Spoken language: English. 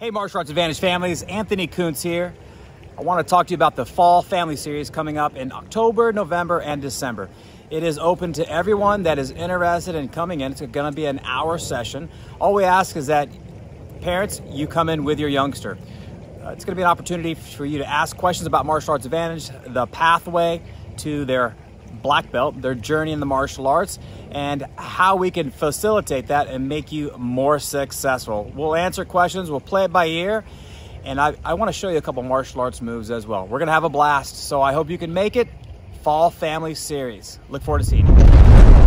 Hey, Martial Arts Advantage families, Anthony Kuntz here. I want to talk to you about the Fall Family Series coming up in October, November, and December. It is open to everyone that is interested in coming in. It's going to be an hour session. All we ask is that parents, you come in with your youngster. Uh, it's going to be an opportunity for you to ask questions about Martial Arts Advantage, the pathway to their black belt, their journey in the martial arts, and how we can facilitate that and make you more successful. We'll answer questions, we'll play it by ear, and I, I want to show you a couple martial arts moves as well. We're going to have a blast, so I hope you can make it. Fall Family Series. Look forward to seeing you.